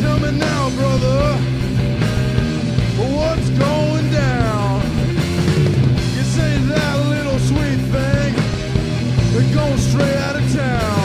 Tell me now, brother, what's going down? You say that little sweet thing is going straight out of town.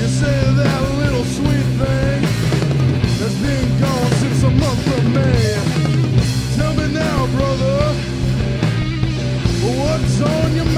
You say that little sweet thing that's been gone since a month of May. Tell me now, brother, what's on your mind?